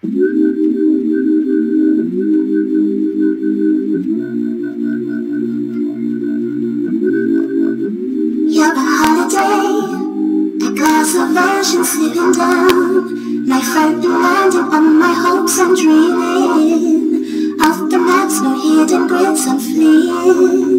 You're a holiday, a glass of ocean slipping down. My heart landing on my hopes and dreaming. Off the maps, no hidden grids, I'm fleeing.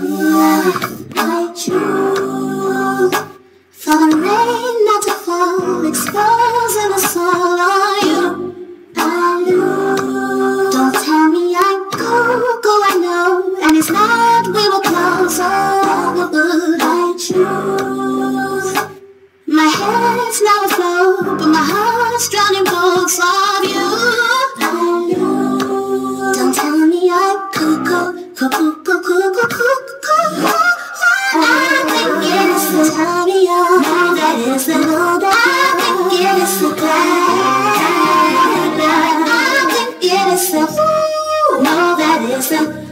I choose for the rain not to fall, exposing the soul of you. Don't tell me I go, go I know, and it's not we were close. Oh, what would I choose? My head's now afloat, but my heart's drowning. It is the time. No, that is the no that I think it is the glad. I think it is the no, that is the